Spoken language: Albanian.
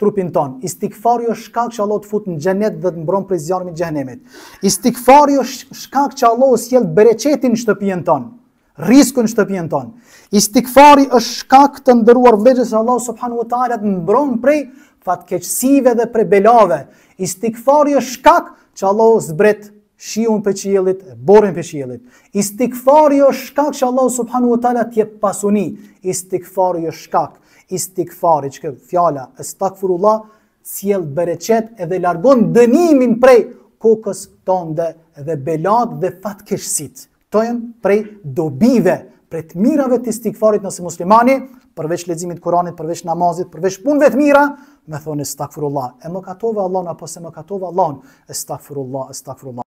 trupin tonë. Istigfari është shkak që Allahu të fut në xhenet dhe të mbron prej zjarmit të xhenemit. Istigfari është shkak që Allahu sjell bereqetin në shtëpinë tonë, riskun në shtëpinë tonë. Istigfari është shkak të ndëruar vëllezër se Allahu subhanahu wa taala të mbron prej fatkeqësive dhe prej belave. Istigfari është shkak që Allahu zbret shiun prej qiellit, borën prej qiellit. Istigfari është shkak që Allahu subhanahu wa taala të jep pasuni. Istigfari është shkak Istigfari, që kjo fjala estagfirullah sjell bereqet edhe largon dënimin prej kokës tonde dhe belat dhe fatkeqësit. Këto janë prej dobive, prej të mirave të istigfarit nëse muslimani, përveç leximit të Kuranit, përveç namazit, përveç punëve të mira, me thonë estagfirullah. E mëkatove Allahun apo s'e mëkatove Allahun? Estagfirullah, estagfirullah.